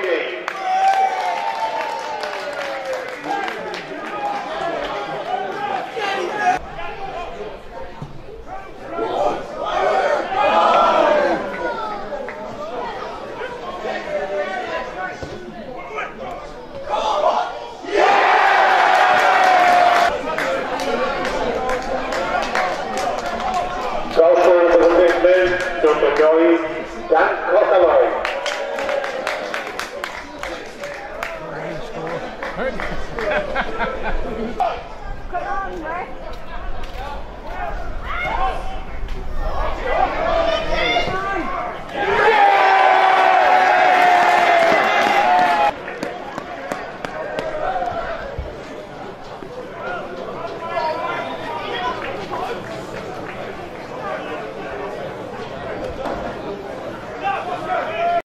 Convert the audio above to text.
Brady. South Dan Cox. Hurt.